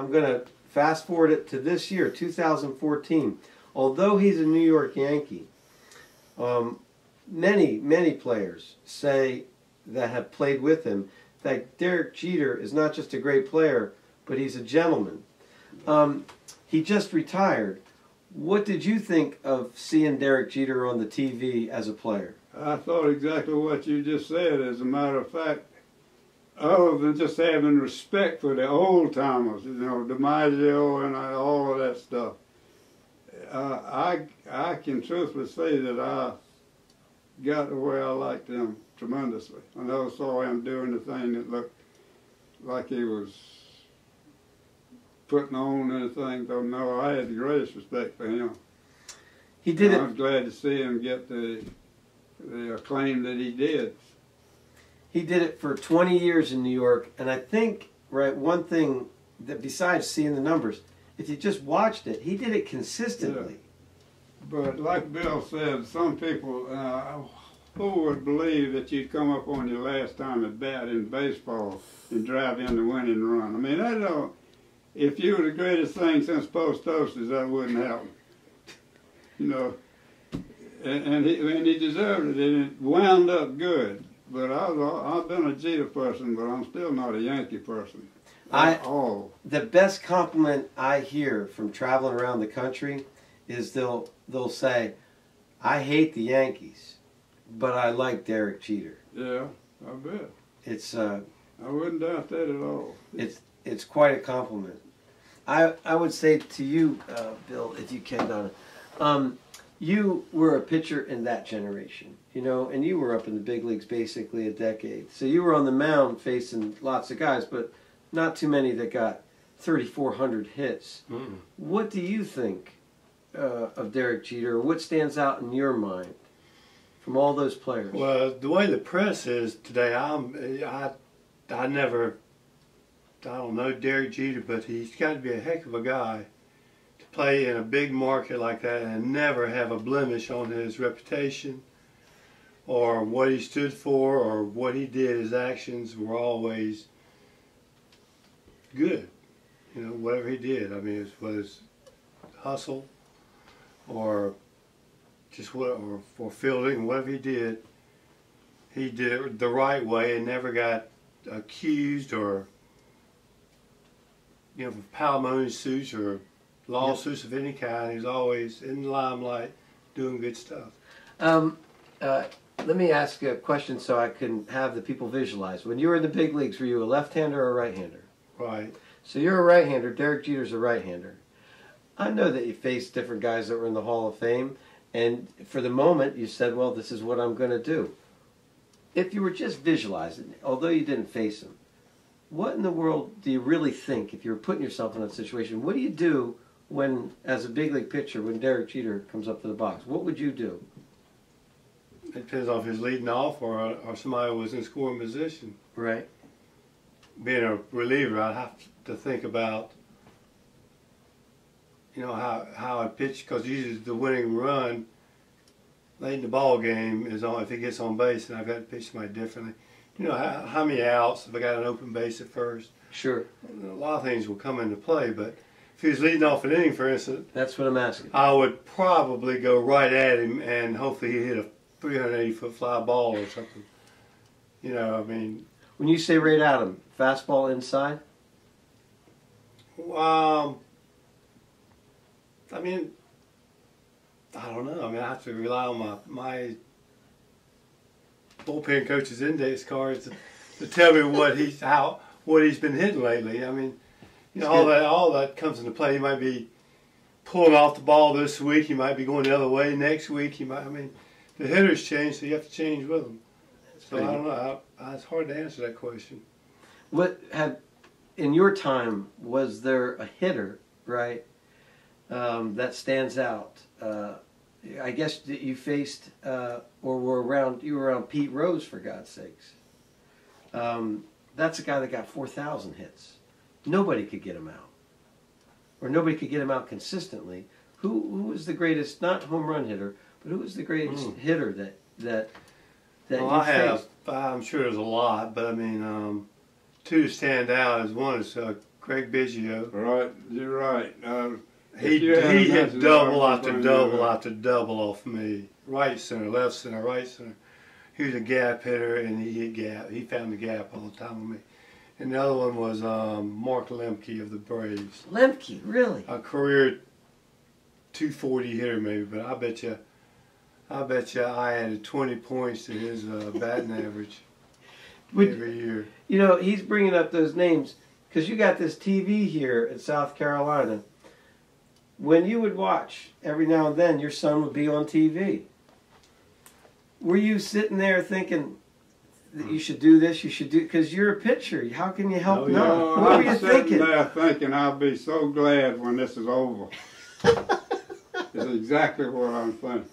I'm going to fast forward it to this year, 2014. Although he's a New York Yankee, um, many, many players say that have played with him that Derek Jeter is not just a great player, but he's a gentleman. Um, he just retired. What did you think of seeing Derek Jeter on the TV as a player? I thought exactly what you just said. As a matter of fact, other than just having respect for the old timers, you know, DiMaggio and all of that stuff, uh, I I can truthfully say that I got to where I liked him tremendously. I never saw him doing the thing that looked like he was putting on anything. So no, I had the greatest respect for him. He did and it. I was glad to see him get the the acclaim that he did. He did it for 20 years in New York, and I think right one thing that besides seeing the numbers, if you just watched it, he did it consistently. But like Bill said, some people, uh, who would believe that you'd come up on your last time at bat in baseball and drive in the winning run? I mean, I don't. If you were the greatest thing since Post Toasties, that wouldn't happen. You know, and, and he and he deserved it, and it wound up good. But I was, I've been a Jeter person, but I'm still not a Yankee person. I- all. The best compliment I hear from traveling around the country is they'll they'll say, "I hate the Yankees, but I like Derek Jeter." Yeah, I bet. It's uh, I wouldn't doubt that at all. it's it's quite a compliment. I I would say to you, uh, Bill, if you can, Donna, um, you were a pitcher in that generation, you know, and you were up in the big leagues basically a decade. So you were on the mound facing lots of guys, but not too many that got 3,400 hits. Mm. What do you think uh, of Derek Jeter? What stands out in your mind from all those players? Well, the way the press is today, I'm I I never I don't know Derek Jeter, but he's got to be a heck of a guy play in a big market like that and never have a blemish on his reputation or what he stood for or what he did. His actions were always good. You know, whatever he did. I mean, it was, hustle or just what or for fielding, whatever he did, he did it the right way and never got accused or you know, for palimony suits or lawsuits of any kind. He was always in the limelight doing good stuff. Um, uh, let me ask a question so I can have the people visualize. When you were in the big leagues, were you a left-hander or a right-hander? Right. So you're a right-hander. Derek Jeter's a right-hander. I know that you faced different guys that were in the Hall of Fame, and for the moment you said, "Well, this is what I'm going to do." If you were just visualizing, although you didn't face them, what in the world do you really think if you're putting yourself in that situation? What do you do when, as a big league pitcher, when Derek Jeter comes up to the box? What would you do? It depends on if he's leading off or or somebody was in scoring position. Right. Being a reliever, I'd have to think about you know how how I pitch because usually the winning run late in the ball game is on if he gets on base and I've got to pitch somebody differently. You know how, how many outs if I got an open base at first. Sure. A lot of things will come into play, but if he was leading off an inning, for instance, That's what I'm asking. I would probably go right at him and hopefully he hit a 380 foot fly ball or something. You know, I mean, When you say right at him, fastball inside? um, I mean, I don't know. I mean, I have to rely on my my bullpen coach's index cards to, to tell me what he's how what he's been hitting lately. I mean, you know, all that all that comes into play. He might be pulling off the ball this week. He might be going the other way next week. He might. I mean, the hitters change, so you have to change with them. So I don't know. I, I, it's hard to answer that question. What had in your time was there a hitter right um, that stands out? Uh, I guess that you faced uh, or were around. You were around Pete Rose for God's sakes. Um, that's a guy that got four thousand hits. Nobody could get him out, or nobody could get him out consistently. Who who was the greatest? Not home run hitter, but who was the greatest Mm. hitter that that that well, you I have. I'm sure there's a lot, but I mean, um, two stand out. Is one is uh, Craig Biggio. Right, you're right. Uh, He had he hit double after double after double off me. Right center, left center, right center. He was a gap hitter and he hit gap. He found the gap all the time with me. And the other one was um, Mark Lemke of the Braves. Lemke, really? A career 240 hitter maybe, but I bet you, I bet you I added 20 points to his uh, batting average Would- every year. You know, he's bringing up those names because you got this TV here in South Carolina. When you would watch every now and then, your son would be on TV. Were you sitting there thinking you should do this? You should do because you're a pitcher. How can you help Oh, yeah. No, oh, what were I'm you thinking? there thinking I'll be so glad when this is over. It's exactly what I'm thinking.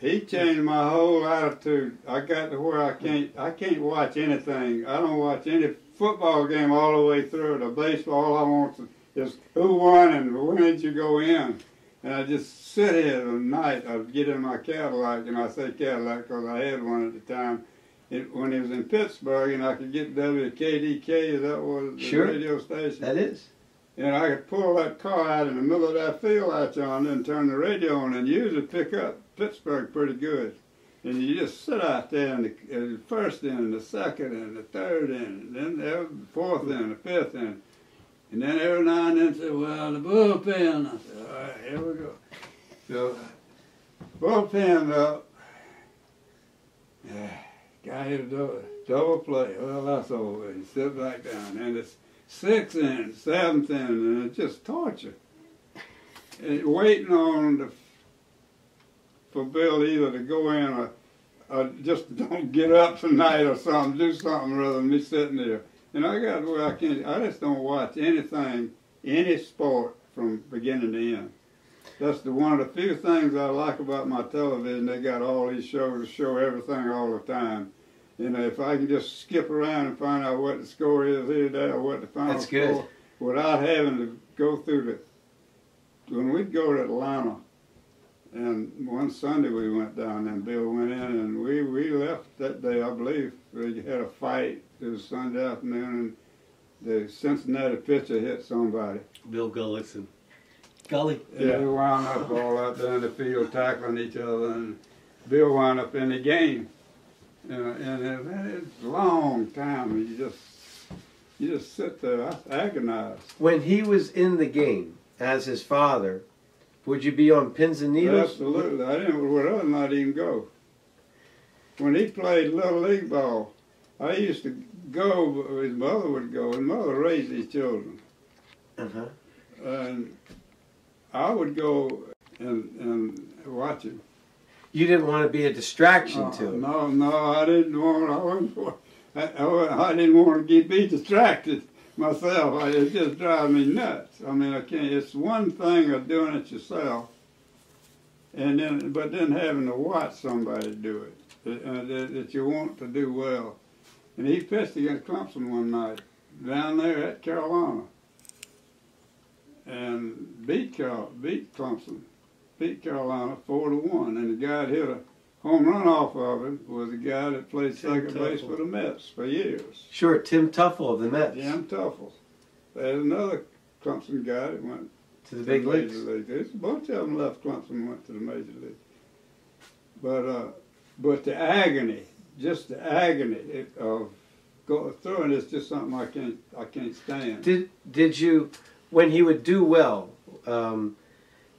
He changed my whole attitude. I got to where I can't I can't watch anything. I don't watch any football game all the way through. The baseball all I want to, is who won and when did you go in. And I just sit here at night. I'd get in my Cadillac, and I say Cadillac because I had one at the time. It, when he was in Pittsburgh, and I could get WKDK, that was the Sure. radio station. That is. And I could pull that car out in the middle of that field out there and turn the radio on and usually pick up Pittsburgh pretty good. And you just sit out there in the, in the first inning, the second inning, the third inning, then the fourth inning, the fifth inning. And then every now and then say, well, the bullpen. I said, all right, here we go. So, bullpen up. Yeah, guy hit a double, double play. Well, that's over. You sit back down. And it's sixth inning, seventh inning, and it's just torture. And waiting on the, for Bill either to go in or, or just don't get up tonight or something, do something rather than me sitting there. And I got where I can't, I just don't watch anything, any sport from beginning to end. That's the one of the few things I like about my television. They got all these shows to show everything all the time. You know, if I can just skip around and find out what the score is here, there, or what the final That's good. score, without having to go through the. When we'd go to Atlanta, and one Sunday we went down and Bill went in and we, we left that day, I believe. We had a fight. It was Sunday afternoon and the Cincinnati pitcher hit somebody. Bill Gullickson. Gully. And they wound up all out there in the field tackling each other and Bill wound up in the game. Know, and it, it's a long time you just you just sit there agonized. When he was in the game as his father, would you be on pins and needles? Absolutely. I didn't would rather not even go. When he played little league ball, I used to go, his mother would go. His mother raised his children. Uh-huh. And I would go and, and watch him. You didn't want to be a distraction Uh, to him. no, no, I didn't want. I wasn't. I, I, I didn't want to get be distracted myself. I, it just drives me nuts. I mean, I can't. It's one thing of doing it yourself, and then but then having to watch somebody do it uh, that, that you want to do well. And he pitched against Clemson one night down there at Carolina, and beat Carol, beat Clemson beat Carolina four to one, and the guy that hit a home run off of him was the guy that played Tim second base for the Mets for years. Sure, Tim Teufel of the Mets Jim Teufel. There's another Clemson guy that went to the to big major leagues. league. There's a bunch of them left Clemson and went to the major league. But uh, but the agony, just the agony of going through it is just something I can't I can't stand. Did did you, when he would do well, um,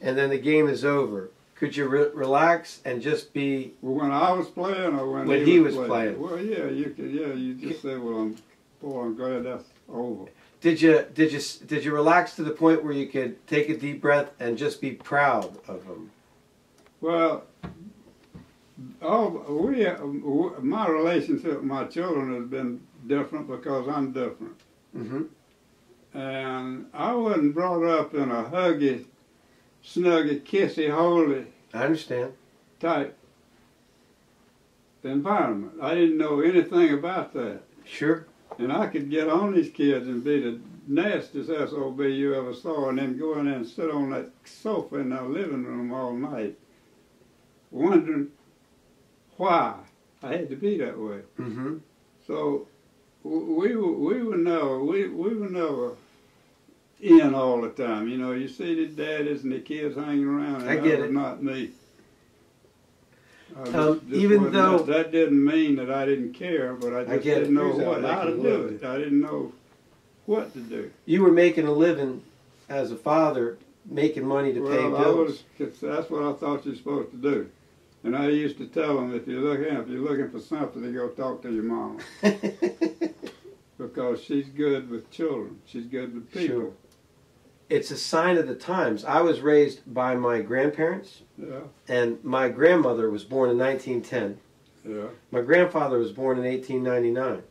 and then the game is over, could you re- relax and just be? When I was playing or when, When he, he was, was playing? playing. Well, yeah, you could. Yeah, you just say, "Well, I'm, boy, I'm glad that's over." Did you did you did you relax to the point where you could take a deep breath and just be proud of him? Well, all we, my relationship with my children has been different because I'm different, Mm-hmm. and I wasn't brought up in a huggy, snuggy, kissy, holy I understand. type environment. I didn't know anything about that. Sure. And I could get on these kids and be the nastiest SOB you ever saw, and then go in there and sit on that sofa in our living room all night, wondering why I had to be that way. Mm-hmm. So we were, we were never we, we were never in all the time. You know, you see the daddies and the kids hanging around, and I get was it. not me. I Um, just even though- that, that didn't mean that I didn't care, but I I just it. didn't know what how to do it. I didn't know what to do. You were making a living as a father, making money to pay Well, I bills. That's what I thought you're supposed to do. And I used to tell them if you're looking if you're looking for something, to go talk to your mama because she's good with children. She's good with people. Sure. It's a sign of the times. I was raised by my grandparents, Yeah, and my grandmother was born in 1910. yeah. My grandfather was born in 1899.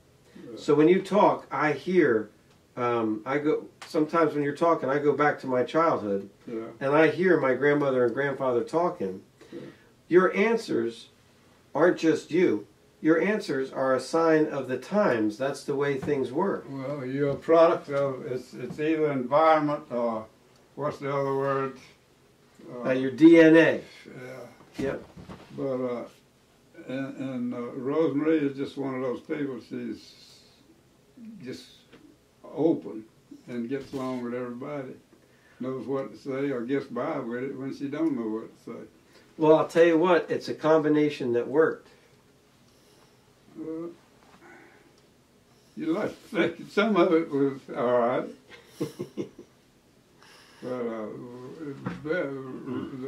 So when you talk, I hear. Um, I go sometimes when you're talking, I go back to my childhood, Yeah. and I hear my grandmother and grandfather talking. Yeah. Your answers aren't just you. Your answers are a sign of the times. That's the way things were. Well, you're a product of it's it's either environment or what's the other word? Uh, your DNA. yeah. Yep. But uh, and, and uh, Rosemary is just one of those people. She's just open and gets along with everybody. Knows what to say or gets by with it when she don't know what to say. Well, I'll tell you what. It's a combination that worked. You like to think some of it was all right. But uh,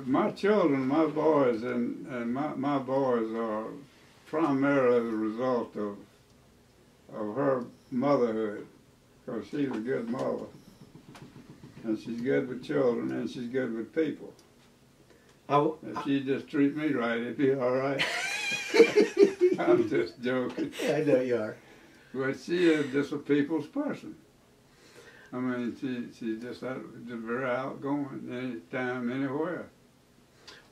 my children, my boys, and, and my, my boys are primarily the result of of her motherhood, because she's a good mother, and she's good with children, and she's good with people. I w- If she just treat me right, it'd be all right. I'm just joking. I know you are. But she is just a people's person. I mean, she she just out, just very outgoing anytime, anywhere.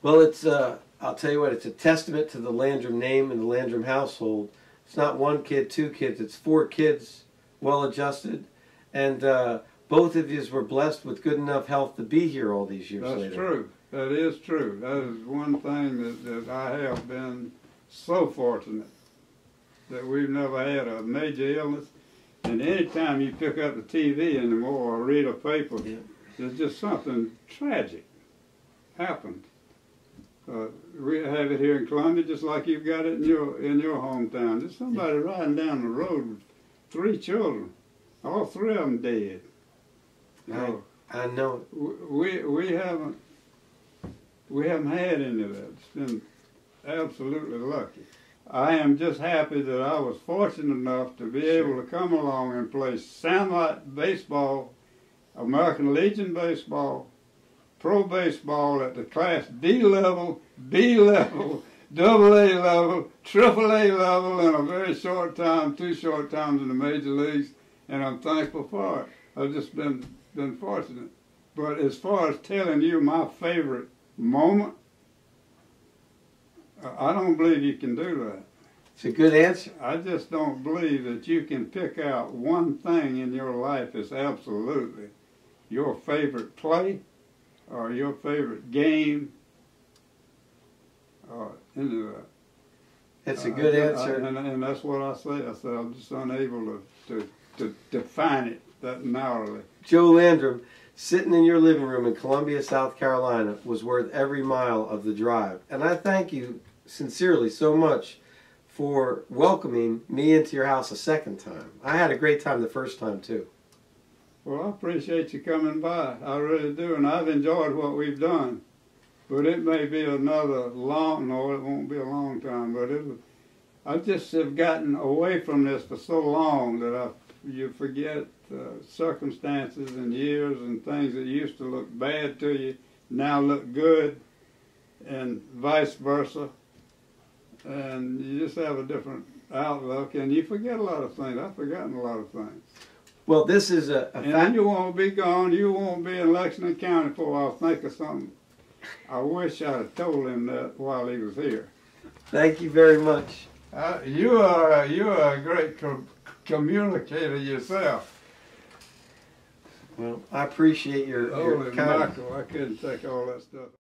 Well, it's. Uh, I'll tell you what. It's a testament to the Landrum name and the Landrum household. It's not one kid, two kids. It's four kids, well adjusted, and uh, both of you were blessed with good enough health to be here all these years That's later. true. That is true. That is one thing that, that I have been so fortunate that we've never had a major illness. And anytime you pick up the TV anymore or read a paper, Yeah. there's just something tragic happened. Uh, we have it here in Columbia, just like you've got it in your in your hometown. There's somebody riding down the road with three children, all three of them dead. Right. know, I know. we we haven't we haven't had any of that. It's been absolutely lucky. I am just happy that I was fortunate enough to be able to come along and play Sandlot baseball, American Legion baseball, pro baseball at the Class D level, B level, double A level, triple A level in a very short time, two short times in the major leagues, and I'm thankful for it. I've just been been fortunate. But as far as telling you my favorite moment, I I don't believe you can do that. It's a good answer. I just don't believe that you can pick out one thing in your life as absolutely your favorite play or your favorite game or any of that. It's a uh, good I- answer. and, and that's what I say. I said I'm just unable to, to, to define it that narrowly. Joe Landrum, sitting in your living room in Columbia, South Carolina, was worth every mile of the drive. And I thank you sincerely so much for welcoming me into your house a second time. I had a great time the first time too. Well, I appreciate you coming by. I really do, and I've enjoyed what we've done. But it may be another long, no, it won't be a long time, but it. I just have gotten away from this for so long that I, you forget uh, circumstances and years and things that used to look bad to you now look good, and vice versa. And you just have a different outlook, and you forget a lot of things. I've forgotten a lot of things. Well, this is a, a And you won't be gone. You won't be in Lexington County before I'll think of something. I wish I'd have told him that while he was here. Thank you very much. Uh, you are you are a great co- communicator yourself. Well, I appreciate your, your Holy kind. mackerel! I couldn't take all that stuff.